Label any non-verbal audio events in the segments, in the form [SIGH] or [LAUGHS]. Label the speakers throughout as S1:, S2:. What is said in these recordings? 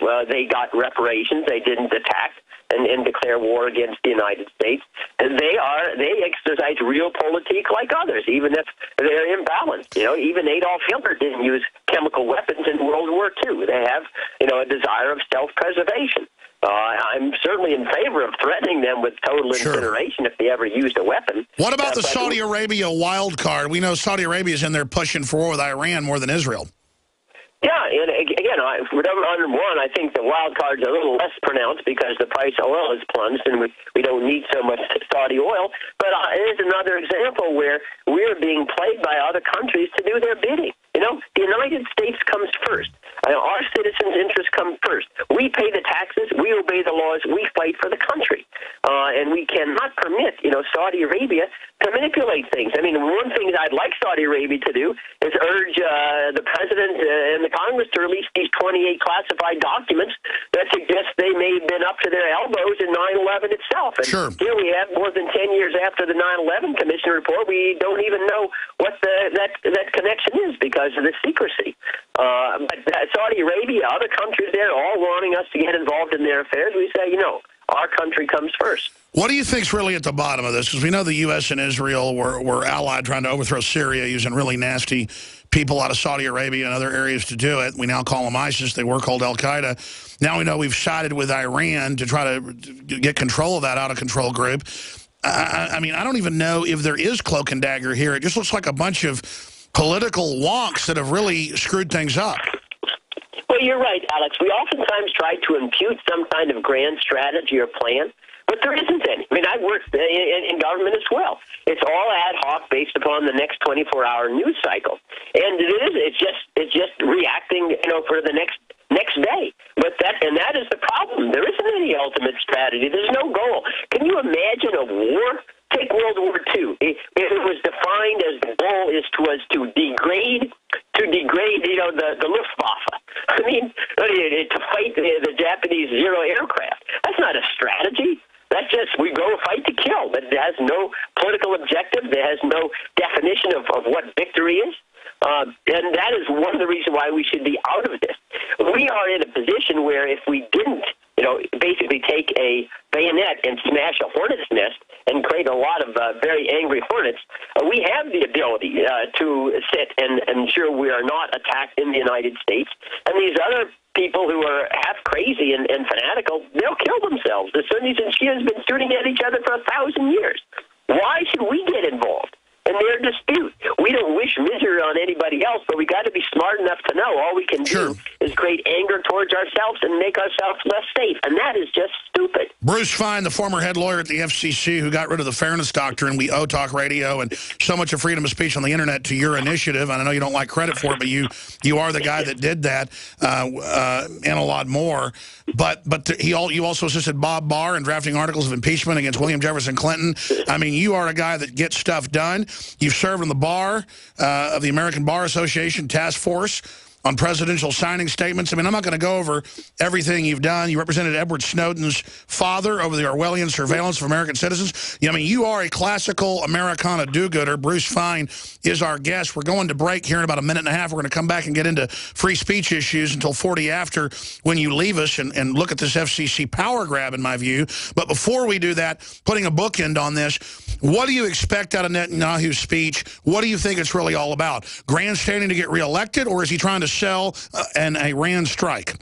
S1: Uh, they got reparations. They didn't attack and, and declare war against the United States. And they are they exercise realpolitik like others, even if they're imbalanced. You know, even Adolf Hitler didn't use chemical weapons in World War II. They have you know a desire of self-preservation. Uh, I'm certainly in favor of threatening them with total
S2: Sure.
S1: incineration if they ever used a weapon.
S2: What about
S1: Uh,
S2: the Saudi Arabia wild card? We know Saudi Arabia is in there pushing for war with Iran more than Israel.
S1: And again, I, for number 101, I think the wild card's a little less pronounced because the price of oil has plunged and we, we don't need so much [LAUGHS] Saudi oil. But uh, it is another example where we're being played by other countries to do their bidding. Know, the United States comes first. Uh, our citizens' interests come first. We pay the taxes. We obey the laws. We fight for the country. Uh, and we cannot permit, you know, Saudi Arabia to manipulate things. I mean, one thing I'd like Saudi Arabia to do is urge uh, the president uh, and the Congress to release these 28 classified documents that suggest they may have been up to their elbows in 9/11 itself. And
S2: Sure.
S1: here we have more than 10 years after the 9/11 Commission report, we don't even know what the, that that connection is because of the secrecy. Uh, but Saudi Arabia, other countries there, all wanting us to get involved in their affairs. We say, you know, our country comes first.
S2: What do you think's really at the bottom of this? Because we know the U.S. and Israel were, were allied trying to overthrow Syria using really nasty people out of Saudi Arabia and other areas to do it. We now call them ISIS. They were called Al-Qaeda. Now we know we've sided with Iran to try to get control of that out-of-control group. I I mean, I don't even know if there is cloak and dagger here. It just looks like a bunch of political wonks that have really screwed things up.
S1: Well, you're right, Alex. We oftentimes try to impute some kind of grand strategy or plan, but there isn't any. I mean, I've worked in, in, government as well. It's all ad hoc based upon the next 24-hour news cycle, and it is. It's just it's just reacting, you know, for the next next day. But that and that is the problem. There isn't any ultimate strategy. There's no goal. Can you imagine a war? Take World War II. It, it was defined as the goal is to was to degrade to degrade, you know, the the Luftwaffe. [LAUGHS] I mean, to fight the, the Japanese zero aircraft. That's not a strategy. That's just we go fight to kill. But it has no political objective. It has no definition of, of what victory is. Uh, and that is one of the reasons why we should be out of this. We are in a position where if we didn't, you know, basically take a bayonet and smash a hornet's nest and create a lot of uh, very angry hornets, uh, we have the ability uh, to sit and ensure we are not attacked in the United States. And these other people who are half crazy and, and fanatical, they'll kill themselves. The Sunnis and Shias have been shooting at each other for a thousand years. Why should we get involved? in their dispute. We don't wish misery on anybody else, but we got to be smart enough to know all we can
S2: Sure.
S1: do is create anger ourselves and make ourselves less safe, and that is just stupid.
S2: Bruce Fein, the former head lawyer at the FCC who got rid of the fairness doctrine, we owe talk radio and so much of freedom of speech on the internet to your initiative. And I know you don't like credit for it, but you you are the guy that did that uh, uh, and a lot more. But but he all, you also assisted Bob Barr in drafting articles of impeachment against William Jefferson Clinton. I mean, you are a guy that gets stuff done. You've served on the bar uh, of the American Bar Association Task Force on presidential signing statements. I mean, I'm not going to go over everything you've done. You represented Edward Snowden's father over the Orwellian surveillance of American citizens. I mean, you are a classical Americana do-gooder. Bruce Fein is our guest. We're going to break here in about a minute and a half. We're going to come back and get into free speech issues until 40 after when you leave us and, and look at this FCC power grab, in my view. But before we do that, putting a bookend on this, what do you expect out of Netanyahu's speech? What do you think it's really all about? Grandstanding to get reelected, or is he trying to sell uh, an Iran strike?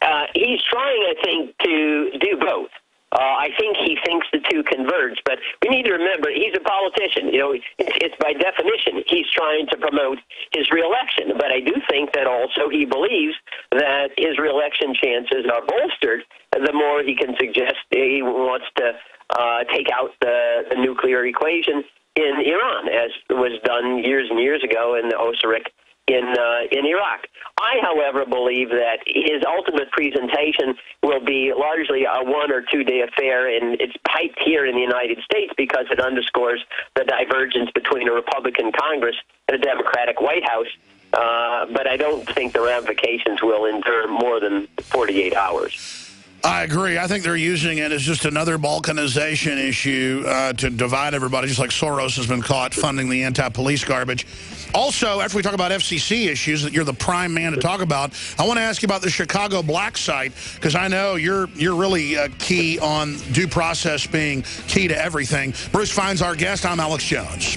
S1: Uh, he's trying, I think, to do both. Uh, I think he thinks the two converge, but we need to remember he's a politician. You know, it's, it's by definition he's trying to promote his reelection. But I do think that also he believes that his reelection chances are bolstered the more he can suggest he wants to uh, take out the, the nuclear equation in Iran, as was done years and years ago in the Osirak in uh, in Iraq. I, however, believe that his ultimate presentation will be largely a one or two day affair, and it's hyped here in the United States because it underscores the divergence between a Republican Congress and a Democratic White House. Uh, but I don't think the ramifications will endure more than 48 hours.
S2: I agree. I think they're using it as just another balkanization issue uh, to divide everybody, just like Soros has been caught funding the anti-police garbage. Also, after we talk about FCC issues that you're the prime man to talk about, I want to ask you about the Chicago Black site, because I know you're you're really uh, key on due process being key to everything. Bruce Fein's our guest. I'm Alex Jones.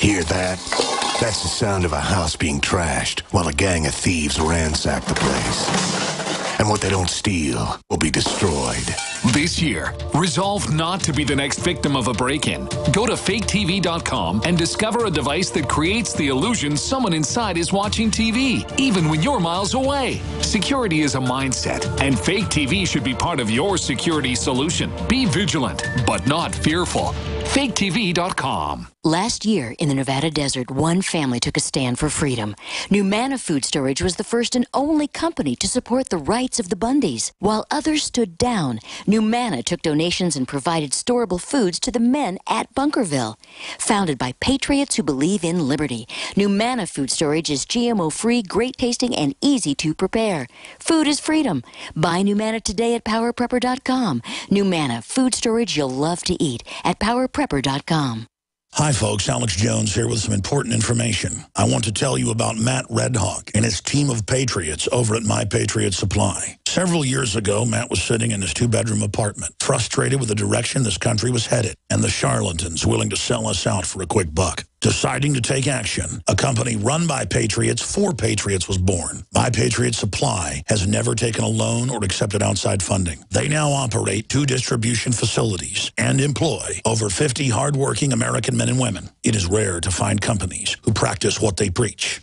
S3: Hear that? That's the sound of a house being trashed while a gang of thieves ransack the place. And what they don't steal will be destroyed.
S4: This year, resolve not to be the next victim of a break in. Go to faketv.com and discover a device that creates the illusion someone inside is watching TV, even when you're miles away. Security is a mindset, and fake TV should be part of your security solution. Be vigilant, but not fearful. FakeTV.com.
S5: Last year in the Nevada desert, one family took a stand for freedom. Numanna Food Storage was the first and only company to support the rights of the Bundys. While others stood down, Numanna took donations and provided storable foods to the men at Bunkerville. Founded by patriots who believe in liberty, Numanna Food Storage is GMO free, great tasting, and easy to prepare. Food is freedom. Buy Numanna today at PowerPrepper.com. Numanna Food Storage you'll love to eat at PowerPrepper.com.
S2: Hi, folks. Alex Jones here with some important information. I want to tell you about Matt Redhawk and his team of patriots over at My Patriot Supply. Several years ago, Matt was sitting in his two-bedroom apartment, frustrated with the direction this country was headed and the charlatans willing to sell us out for a quick buck. Deciding to take action, a company run by patriots for patriots was born. My Patriot Supply has never taken a loan or accepted outside funding. They now operate two distribution facilities and employ over 50 hardworking American men and women. It is rare to find companies who practice what they preach.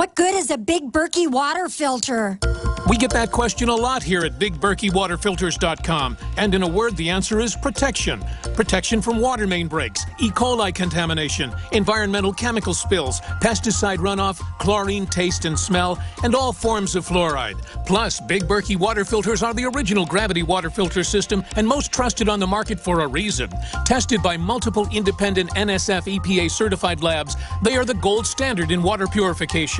S6: What good is a Big Berkey water filter?
S7: We get that question a lot here at BigBerkeyWaterFilters.com. And in a word, the answer is protection. Protection from water main breaks, E. coli contamination, environmental chemical spills, pesticide runoff, chlorine taste and smell, and all forms of fluoride. Plus, Big Berkey water filters are the original gravity water filter system and most trusted on the market for a reason. Tested by multiple independent NSF EPA certified labs, they are the gold standard in water purification.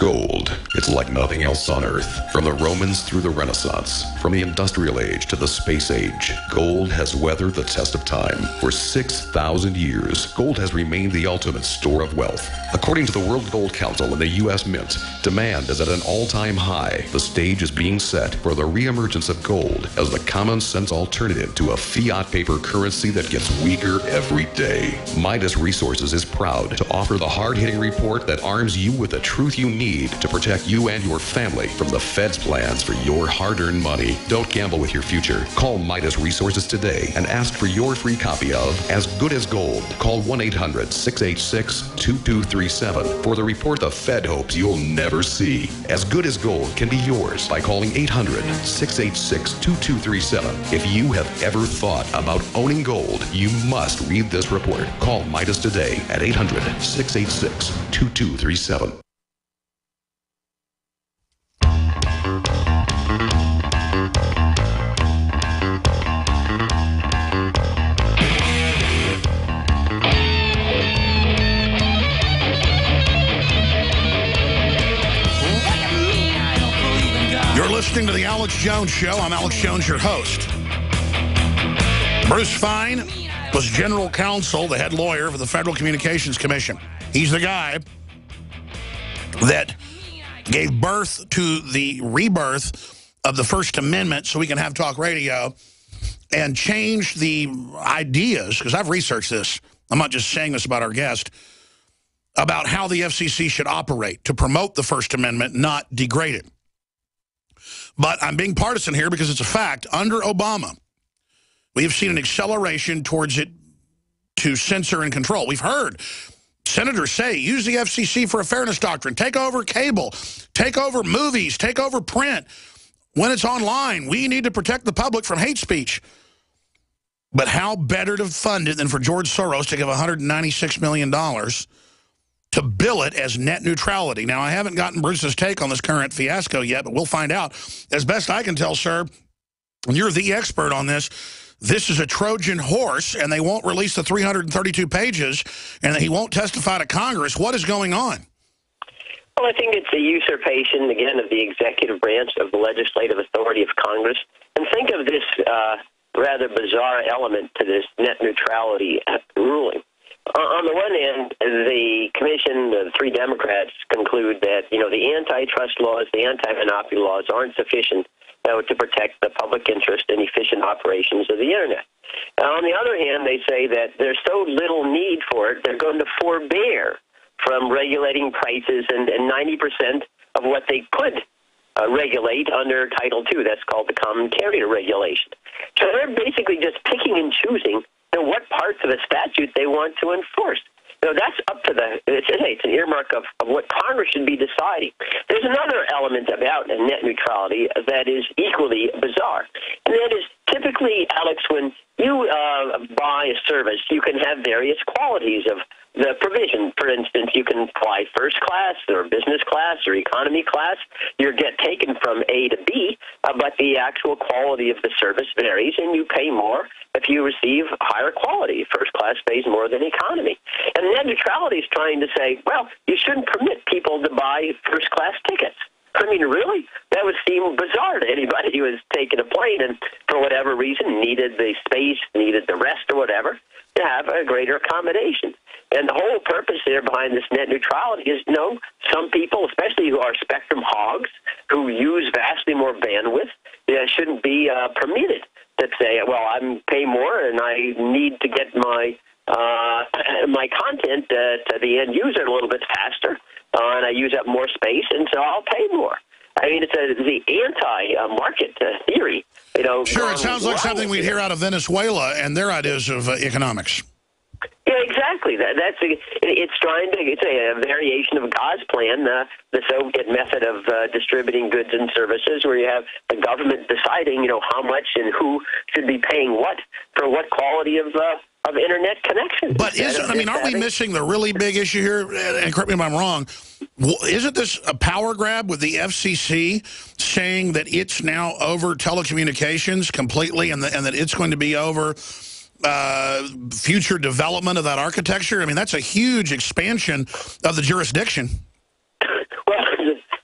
S8: Gold. It's like nothing else on Earth. From the Romans through the Renaissance, from the Industrial Age to the Space Age, gold has weathered the test of time. For 6,000 years, gold has remained the ultimate store of wealth. According to the World Gold Council and the U.S. Mint, demand is at an all-time high. The stage is being set for the reemergence of gold as the common sense alternative to a fiat paper currency that gets weaker every day. Midas Resources is proud to offer the hard-hitting report that arms you with the truth you need to protect you and your family from the Fed's plans for your hard-earned money. Don't gamble with your future. Call Midas Resources today and ask for your free copy of As Good as Gold. Call 1-800-686-2237 for the report the Fed hopes you'll never see. As Good as Gold can be yours by calling 800-686-2237. If you have ever thought about owning gold, you must read this report. Call Midas today at 800-686-2237.
S2: You're listening to The Alex Jones Show. I'm Alex Jones, your host. Bruce Fein was general counsel, the head lawyer for the Federal Communications Commission. He's the guy that gave birth to the rebirth of the First Amendment so we can have talk radio and change the ideas, because I've researched this. I'm not just saying this about our guest, about how the FCC should operate to promote the First Amendment, not degrade it. But I'm being partisan here because it's a fact. Under Obama, we have seen an acceleration towards it to censor and control. We've heard senators say, use the FCC for a fairness doctrine. Take over cable. Take over movies. Take over print. When it's online, we need to protect the public from hate speech. But how better to fund it than for George Soros to give $196 million to bill it as net neutrality. Now, I haven't gotten Bruce's take on this current fiasco yet, but we'll find out. As best I can tell, sir, you're the expert on this, this is a Trojan horse, and they won't release the 332 pages, and he won't testify to Congress. What is going on?
S1: Well, I think it's a usurpation, again, of the executive branch of the legislative authority of Congress. And think of this uh, rather bizarre element to this net neutrality ruling. On the one hand, the commission, the three Democrats conclude that you know the antitrust laws, the anti-monopoly laws aren't sufficient uh, to protect the public interest and efficient operations of the internet. Uh, on the other hand, they say that there's so little need for it, they're going to forbear from regulating prices and, and 90% of what they could uh, regulate under Title II. That's called the Common Carrier Regulation. So they're basically just picking and choosing you know, what parts of a statute they want to enforce. So that's up to the, it's, it's an earmark of, of what Congress should be deciding. There's another element about net neutrality that is equally bizarre, and that is typically, Alex, when you uh, buy a service, you can have various qualities of the provision. For instance, you can fly first class or business class or economy class. You get taken from A to B, uh, but the actual quality of the service varies, and you pay more if you receive higher quality. First class pays more than economy. And net neutrality is trying to say, well, you shouldn't permit people to buy first class tickets. I mean, really? That would seem bizarre to anybody who has taken a plane and, for whatever reason, needed the space, needed the rest, or whatever, to have a greater accommodation. And the whole purpose there behind this net neutrality is, you know, some people, especially who are spectrum hogs, who use vastly more bandwidth, uh, shouldn't be uh, permitted to say, well, I'm pay more and I need to get my uh, [CLEARS THROAT] my content uh, to the end user a little bit faster, uh, and I use up more space, and so I'll pay more. I mean, it's a, the anti-market uh, theory. You know,
S2: sure, it sounds like something we'd hear out of Venezuela and their ideas of uh, economics.
S1: Yeah, exactly. That, that's a, it's trying to it's a, a variation of Gosplan, uh, the Soviet method of uh, distributing goods and services, where you have the government deciding, you know, how much and who should be paying what for what quality of uh, of internet connection.
S2: But isn't I mean, aren't we missing the really big issue here? And correct me if I'm wrong. Isn't this a power grab with the FCC saying that it's now over telecommunications completely, and, the, and that it's going to be over? uh, future development of that architecture? I mean, that's a huge expansion of the jurisdiction. [LAUGHS]
S1: Well,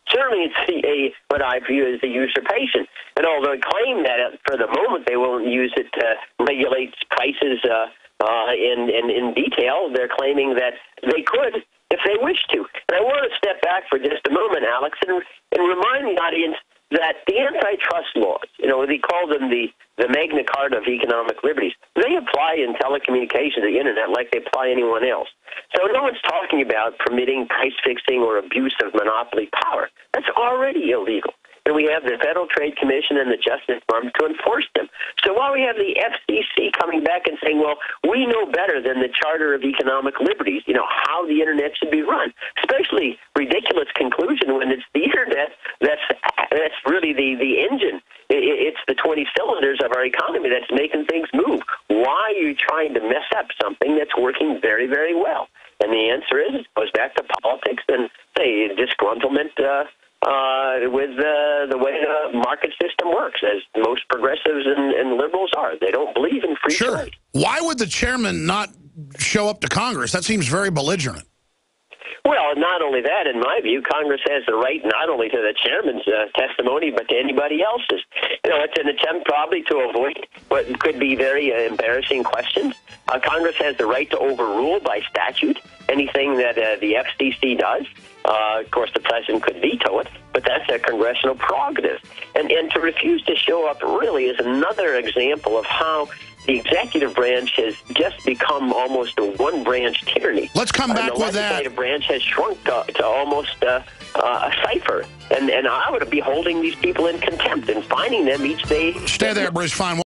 S1: certainly it's a, what I view as a usurpation. And although they claim that uh, for the moment they won't use it to regulate prices uh, uh, in, in, in detail, they're claiming that they could if they wish to. And I want to step back for just a moment, Alex, and, and remind the audience that the antitrust laws, you know, they call them the, the Magna Carta of economic liberties, they apply in telecommunications, the internet, like they apply anyone else. So no one's talking about permitting price fixing or abuse of monopoly power. That's already illegal and we have the Federal Trade Commission and the Justice Department to enforce them. So while we have the FCC coming back and saying, well, we know better than the Charter of Economic Liberties, you know, how the Internet should be run, especially ridiculous conclusion when it's the Internet that's, that's really the, the engine. It's the 20 cylinders of our economy that's making things move. Why are you trying to mess up something that's working very, very well? And the answer is it goes back to politics and, say, disgruntlement uh, uh, with uh, the way the market system works, as most progressives and, and liberals are. They don't believe in free
S2: sure.
S1: trade.
S2: Why would the chairman not show up to Congress? That seems very belligerent.
S1: Well, not only that, in my view, Congress has the right not only to the chairman's uh, testimony, but to anybody else's. You know, it's an attempt probably to avoid what could be very uh, embarrassing questions. Uh, Congress has the right to overrule by statute anything that uh, the FCC does. Uh, of course, the president could veto it, but that's a congressional prerogative. And, and to refuse to show up really is another example of how the executive branch has just become almost a one branch tyranny.
S2: Let's come back
S1: and the
S2: with that.
S1: The legislative branch has shrunk to, to almost uh, uh, a cipher. And, and I would be holding these people in contempt and finding them each day.
S2: Stay there, Bruce Fein.